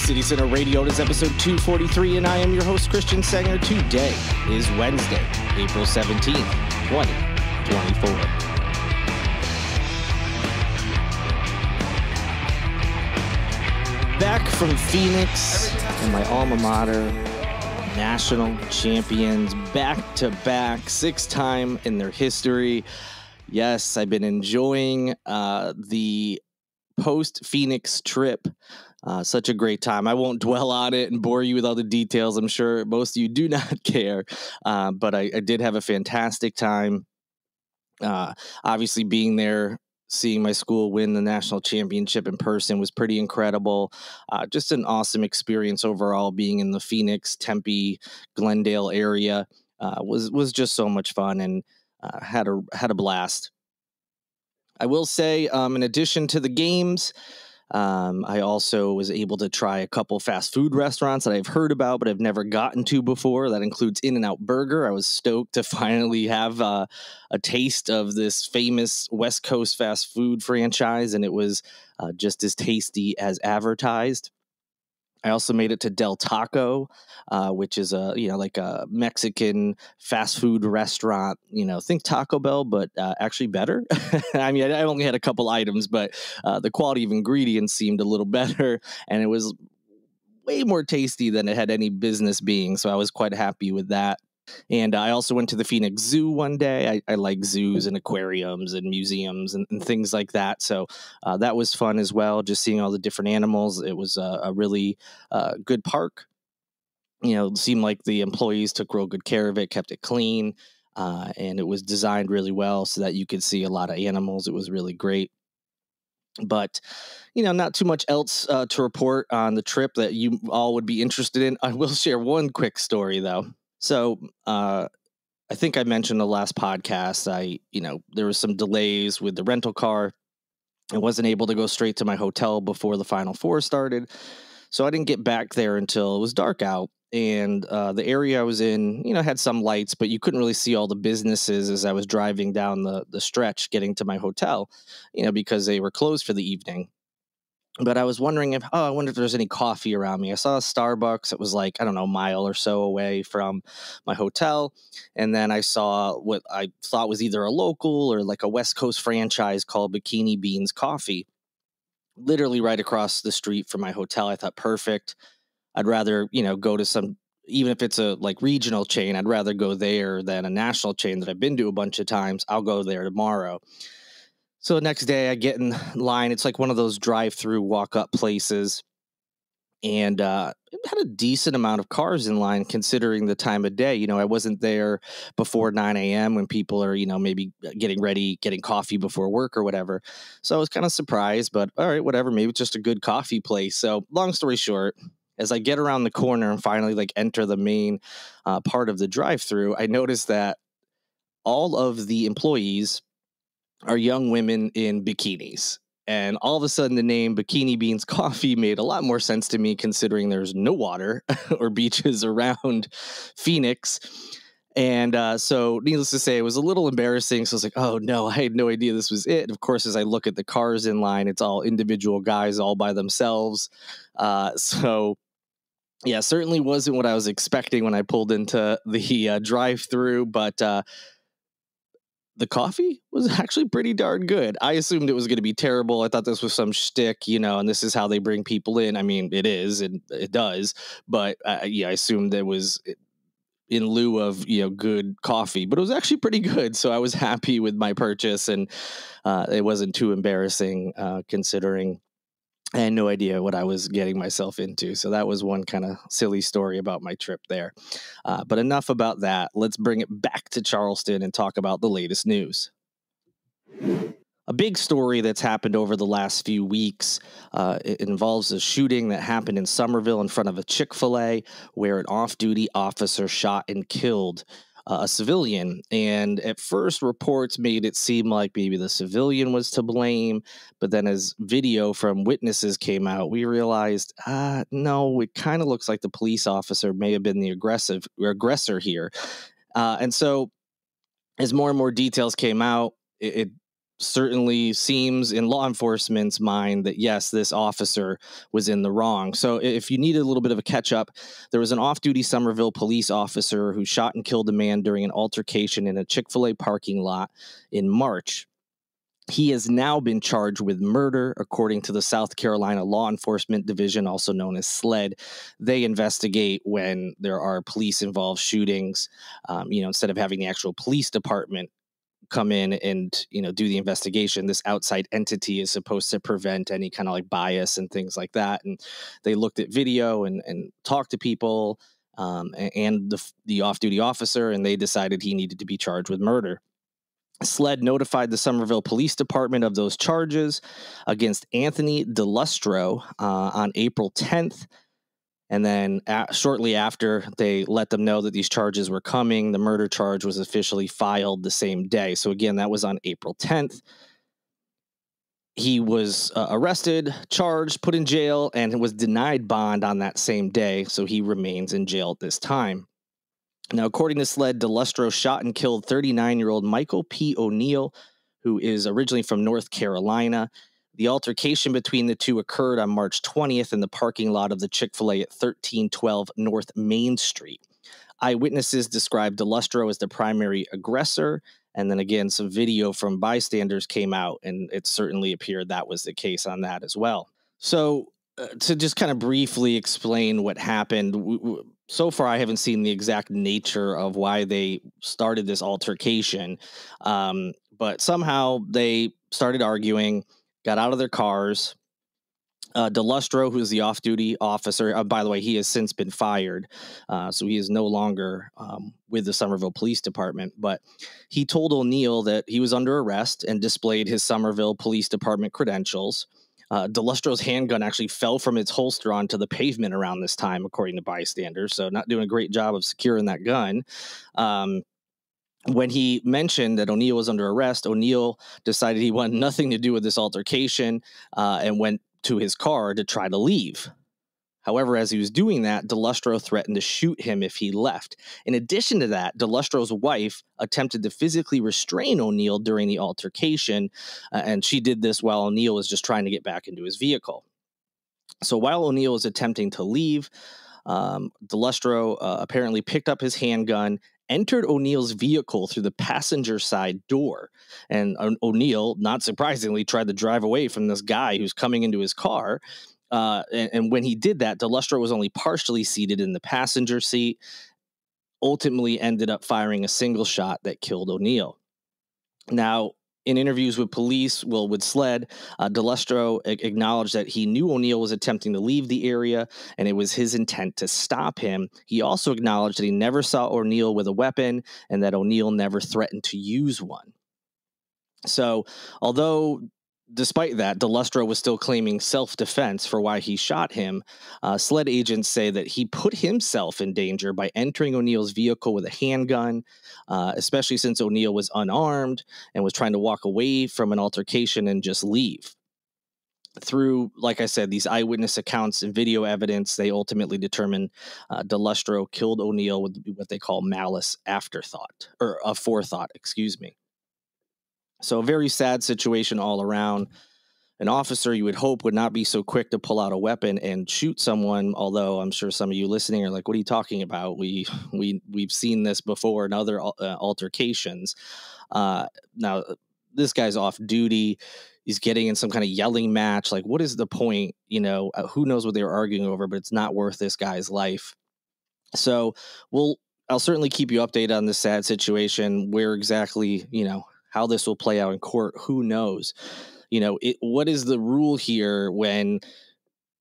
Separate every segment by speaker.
Speaker 1: City Sinner Radio. It is episode 243, and I am your host, Christian Sanger. Today is Wednesday, April 17th, 2024. Back from Phoenix and my alma mater, national champions, back to back, six time in their history. Yes, I've been enjoying uh, the post Phoenix trip. Uh, such a great time. I won't dwell on it and bore you with all the details. I'm sure most of you do not care, uh, but I, I, did have a fantastic time. Uh, obviously, being there, seeing my school win the national championship in person was pretty incredible. Uh, just an awesome experience overall. Being in the Phoenix, Tempe, Glendale area uh, was was just so much fun and uh, had a had a blast. I will say, um, in addition to the games, um, I also was able to try a couple fast food restaurants that I've heard about but I've never gotten to before. That includes In and Out Burger. I was stoked to finally have uh, a taste of this famous West Coast fast food franchise, and it was uh, just as tasty as advertised. I also made it to Del Taco, uh, which is a you know like a Mexican fast food restaurant. You know, think Taco Bell, but uh, actually better. I mean, I only had a couple items, but uh, the quality of ingredients seemed a little better, and it was way more tasty than it had any business being. So I was quite happy with that. And I also went to the Phoenix Zoo one day. I, I like zoos and aquariums and museums and, and things like that. So uh, that was fun as well, just seeing all the different animals. It was a, a really uh, good park. You know, it seemed like the employees took real good care of it, kept it clean, uh, and it was designed really well so that you could see a lot of animals. It was really great but you know not too much else uh, to report on the trip that you all would be interested in i will share one quick story though so, uh, I think I mentioned the last podcast. I, you know, there was some delays with the rental car. I wasn't able to go straight to my hotel before the Final Four started. So I didn't get back there until it was dark out. And uh, the area I was in, you know, had some lights, but you couldn't really see all the businesses as I was driving down the, the stretch getting to my hotel, you know, because they were closed for the evening but I was wondering if oh I wonder if there's any coffee around me. I saw a Starbucks. It was like I don't know a mile or so away from my hotel, and then I saw what I thought was either a local or like a West Coast franchise called Bikini Beans Coffee, literally right across the street from my hotel. I thought perfect. I'd rather you know go to some even if it's a like regional chain. I'd rather go there than a national chain that I've been to a bunch of times. I'll go there tomorrow. So the next day I get in line. It's like one of those drive through walk up places. And uh, had a decent amount of cars in line considering the time of day. You know, I wasn't there before 9 a.m. when people are, you know, maybe uh, getting ready, getting coffee before work or whatever. So I was kind of surprised, but all right, whatever. Maybe it's just a good coffee place. So, long story short, as I get around the corner and finally like enter the main uh, part of the drive through, I notice that all of the employees are young women in bikinis. And all of a sudden, the name Bikini Beans Coffee made a lot more sense to me considering there's no water or beaches around Phoenix. And uh, so, needless to say, it was a little embarrassing. So I was like, oh no, I had no idea this was it. Of course, as I look at the cars in line, it's all individual guys all by themselves. Uh, so, yeah, certainly wasn't what I was expecting when I pulled into the uh, drive through. But uh, the coffee was actually pretty darn good. I assumed it was going to be terrible. I thought this was some shtick, you know, and this is how they bring people in. I mean, it is, and it does, but uh, yeah, I assumed it was eh, in lieu of you know good coffee, but it was actually pretty good. So I was happy with my purchase, and uh, it wasn't too embarrassing uh, considering I had no idea what I was getting myself into. So that was one kind of silly story about my trip there. Uh, but enough about that. Let's bring it back to Charleston and talk about the latest news. A big story that's happened over the last few weeks uh, involves a shooting that happened in Summerville in front of a Chick fil A where an off duty officer shot and killed uh, a civilian. And at first, reports made it seem like maybe the civilian was to blame. But then, as video from witnesses came out, we realized, ah, no, it kind of looks like the police officer may have been the aggressive aggressor here. Uh, and so, as more and more details came out, it, it certainly seems in law enforcement's mind that yes, this officer was in the wrong. So if you need a little bit of a catch up, there was an off duty Summerville police officer who shot and killed a man during an altercation in a Chick fil A parking lot in March. He has now been charged with murder, according to the South Carolina Law Enforcement Division, also known as SLED. They investigate when there are police involved shootings. Um, you know, instead of having the actual police department come in and you know do the investigation this outside entity is supposed to prevent any kind of like bias and things like that and they looked at video and and talked to people um, and the the off-duty officer and they decided he needed to be charged with murder SLED notified the Summerville Police Department of those charges against Anthony DeLustro uh, on April 10th. And then shortly after, they let them know that these charges were coming. The murder charge was officially filed the same day. So, again, that was on April 10th. He was uh, arrested, charged, put in jail, and was denied bond on that same day. So, he remains in jail at this time. Now, according to SLED, DeLustro shot and killed 39 year old Michael P. O'Neill, who is originally from North Carolina. The altercation between the two occurred on March 20th in the parking lot of the Chick fil A at 1312 North Main Street. Eyewitnesses described DeLustro as the primary aggressor. And then again, some video from bystanders came out, and it certainly appeared that was the case on that as well. So, uh, to just kind of briefly explain what happened, w- w- so far I haven't seen the exact nature of why they started this altercation. Um, but somehow they started arguing got out of their cars. Uh, DeLustro, who's the off-duty officer, uh, by the way, he has since been fired, uh, so he is no longer um, with the Summerville Police Department. But he told O'Neill that he was under arrest and displayed his Summerville Police Department credentials. Uh, DeLustro's handgun actually fell from its holster onto the pavement around this time, according to bystanders. So, not doing a great job of securing that gun. Um, when he mentioned that O'Neill was under arrest, O'Neill decided he wanted nothing to do with this altercation uh, and went to his car to try to leave. However, as he was doing that, DeLustro threatened to shoot him if he left. In addition to that, DeLustro's wife attempted to physically restrain O'Neill during the altercation, uh, and she did this while O'Neill was just trying to get back into his vehicle. So while O'Neill was attempting to leave, um, DeLustro uh, apparently picked up his handgun entered O'Neill's vehicle through the passenger side door. And O'Neill, not surprisingly, tried to drive away from this guy who's coming into his car. Uh, and, and, when he did that, DeLustro was only partially seated in the passenger seat, ultimately ended up firing a single shot that killed O'Neill. Now, in interviews with police, well, with SLED, uh, DeLustro acknowledged that he knew O'Neill was attempting to leave the area and it was his intent to stop him. He also acknowledged that he never saw O'Neill with a weapon and that O'Neill never threatened to use one. So, although despite that, DeLustro was still claiming self defense for why he shot him. Uh, SLED agents say that he put himself in danger by entering O'Neill's vehicle with a handgun, uh, especially since O'Neill was unarmed and was trying to walk away from an altercation and just leave. Through, like I said, these eyewitness accounts and video evidence, they ultimately determine uh, DeLustro killed O'Neill with what they call malice afterthought, or a forethought, excuse me. So, a very sad situation all around. An officer you would hope would not be so quick to pull out a weapon and shoot someone. Although I'm sure some of you listening are like, "What are you talking about? We we we've seen this before in other uh, altercations." Uh, now, this guy's off duty. He's getting in some kind of yelling match. Like, what is the point? You know, uh, who knows what they were arguing over? But it's not worth this guy's life. So, we'll I'll certainly keep you updated on this sad situation. Where exactly, you know, how this will play out in court, who knows? You know, it, what is the rule here when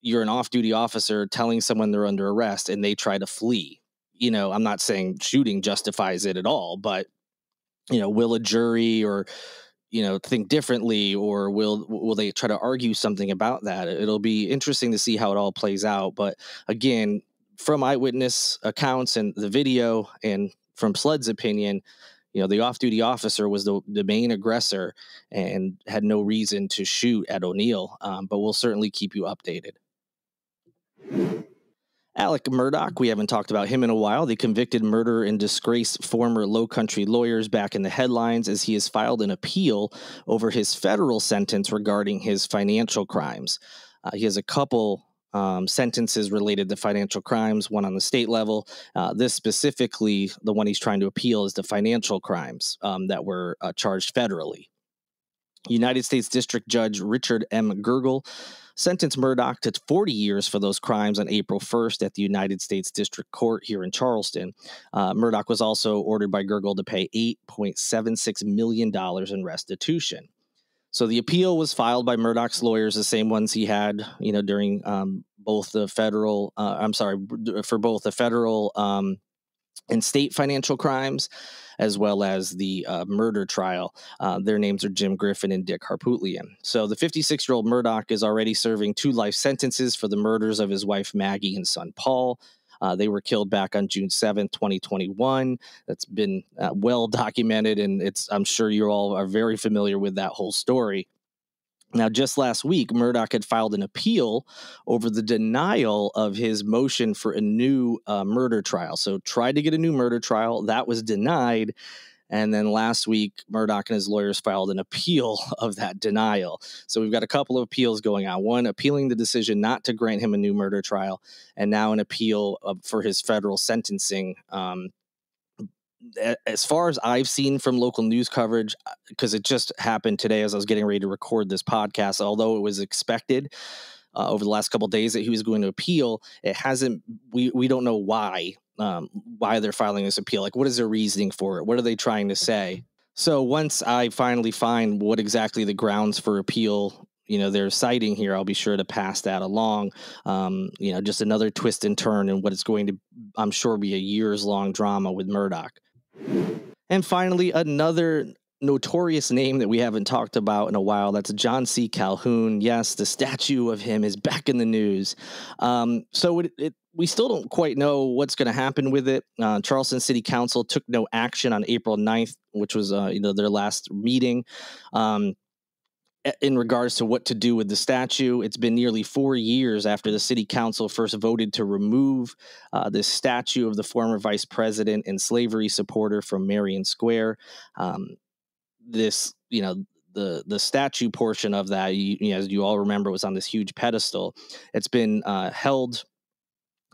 Speaker 1: you're an off-duty officer telling someone they're under arrest and they try to flee? You know, I'm not saying shooting justifies it at all, but you know, will a jury or you know think differently or will will they try to argue something about that it'll be interesting to see how it all plays out but again from eyewitness accounts and the video and from sled's opinion you know the off-duty officer was the, the main aggressor and had no reason to shoot at o'neill um, but we'll certainly keep you updated Alex Murdaugh, we haven't talked about him in a while. The convicted murder and disgrace former low country lawyers back in the headlines as he has filed an appeal over his federal sentence regarding his financial crimes. Uh, he has a couple um, sentences related to financial crimes, one on the state level. Uh, this specifically, the one he's trying to appeal is the financial crimes um, that were uh, charged federally. United States District Judge Richard M. Gergel sentenced Murdaugh to 40 years for those crimes on April 1st at the United States District Court here in Charleston. Uh, Murdaugh was also ordered by Gergel to pay $8.76 million in restitution. So the appeal was filed by Murdaugh's lawyers, the same ones he had, you know, during um, both the federal, uh, I'm sorry, for both the federal um, and state financial crimes, as well as the uh, murder trial. Uh, their names are Jim Griffin and Dick Harpootlian. So the 56 year old Murdaugh is already serving two life sentences for the murders of his wife Maggie and son Paul. Uh, they were killed back on June 7th, 2021. That's been uh, well documented, and it's I'm sure you all are very familiar with that whole story. Now, just last week, Murdaugh had filed an appeal over the denial of his motion for a new uh, murder trial. So, tried to get a new murder trial. That was denied. And then last week, Murdaugh and his lawyers filed an appeal of that denial. So we've got a couple of appeals going on. One appealing the decision not to grant him a new murder trial, and now an appeal for his federal sentencing um, as far as I've seen from local news coverage, because uh, it just happened today as I was getting ready to record this podcast, although it was expected uh, over the last couple days that he was going to appeal, it hasn't. We we don't know why um, why they're filing this appeal. Like, what is their reasoning for it? What are they trying to say? So once I finally find what exactly the grounds for appeal you know they're citing here i'll be sure to pass that along um, you know just another twist and turn and what it's going to i'm sure be a years long drama with murdaugh and finally, another notorious name that we haven't talked about in a while. That's John C. Calhoun. Yes, the statue of him is back in the news. Um, so it, it, we still don't quite know what's going to happen with it. Uh, Charleston City Council took no action on April 9th, which was uh, you know their last meeting. Um, in regards to what to do with the statue. It's been nearly four years after the city council first voted to remove uh, this statue of the former vice president and slavery supporter from Marion Square. Um, this, you know, the the statue portion of that, you, you know, as you all remember, was on this huge pedestal. It's been uh, held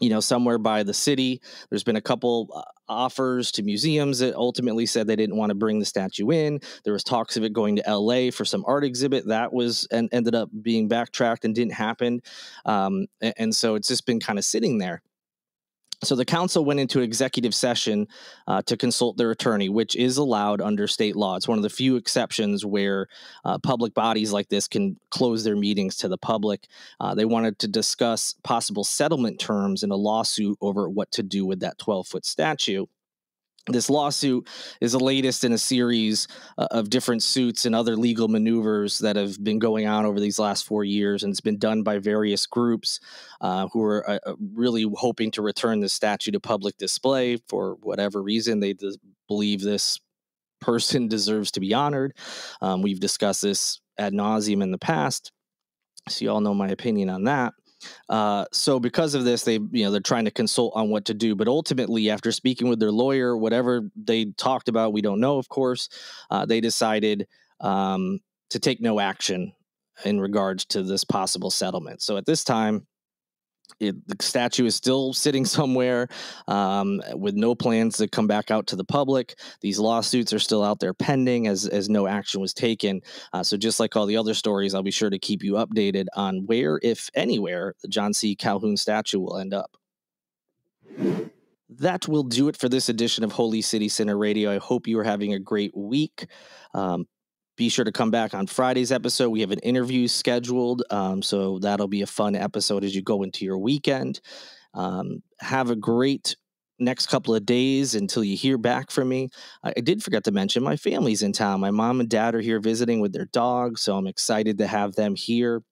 Speaker 1: you know, somewhere by the city. There's been a couple uh, offers to museums that ultimately said they didn't want to bring the statue in. There was talks of it going to L.A. for some art exhibit that was and ended up being backtracked and didn't happen. Um, and, and so it's just been kind of sitting there. So the council went into executive session uh, to consult their attorney, which is allowed under state law. It's one of the few exceptions where uh, public bodies like this can close their meetings to the public. Uh, they wanted to discuss possible settlement terms in a lawsuit over what to do with that 12 foot statue. This lawsuit is the latest in a series uh, of different suits and other legal maneuvers that have been going on over these last four years, and it's been done by various groups uh, who are uh, uh really hoping to return the statue to public display for whatever reason they believe this person deserves to be honored. Um, we've discussed this ad nauseum in the past, so you all know my opinion on that. Uh, so because of this, they you know they're trying to consult on what to do. But ultimately, after speaking with their lawyer, whatever they talked about, we don't know, of course, uh, they decided um, to take no action in regards to this possible settlement. So at this time, it, the statue is still sitting somewhere um, with no plans to come back out to the public. These lawsuits are still out there pending as, as no action was taken. Uh, so, just like all the other stories, I'll be sure to keep you updated on where, if anywhere, the John C. Calhoun statue will end up. That will do it for this edition of Holy City Sinner Radio. I hope you are having a great week. Um, be sure to come back on Friday's episode. We have an interview scheduled, um, so that'll be a fun episode as you go into your weekend. Um, have a great next couple of days until you hear back from me. I, I, did forget to mention my family's in town. My mom and dad are here visiting with their dog, so I'm excited to have them here.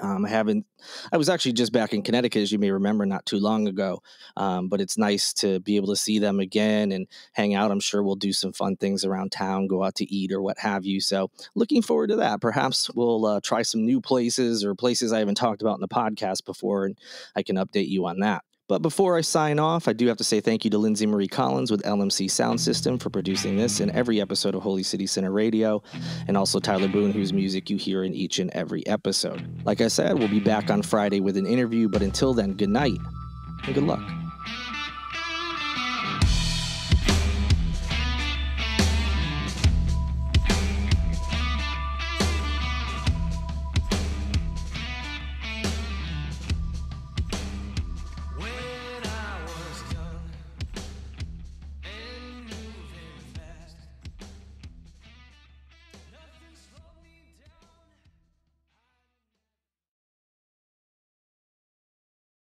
Speaker 1: Um, I haven't. I was actually just back in Connecticut, as you may remember, not too long ago. Um, but it's nice to be able to see them again and hang out. I'm sure we'll do some fun things around town, go out to eat or what have you. So, looking forward to that. Perhaps we'll uh, try some new places or places I haven't talked about in the podcast before, and I can update you on that. But before I sign off, I do have to say thank you to Lindsay Marie Collins with LMC Sound System for producing this and every episode of Holy City Sinner Radio, and also Tyler Boone, whose music you hear in each and every episode. Like I said, we'll be back on Friday with an interview, but until then, good night and good luck.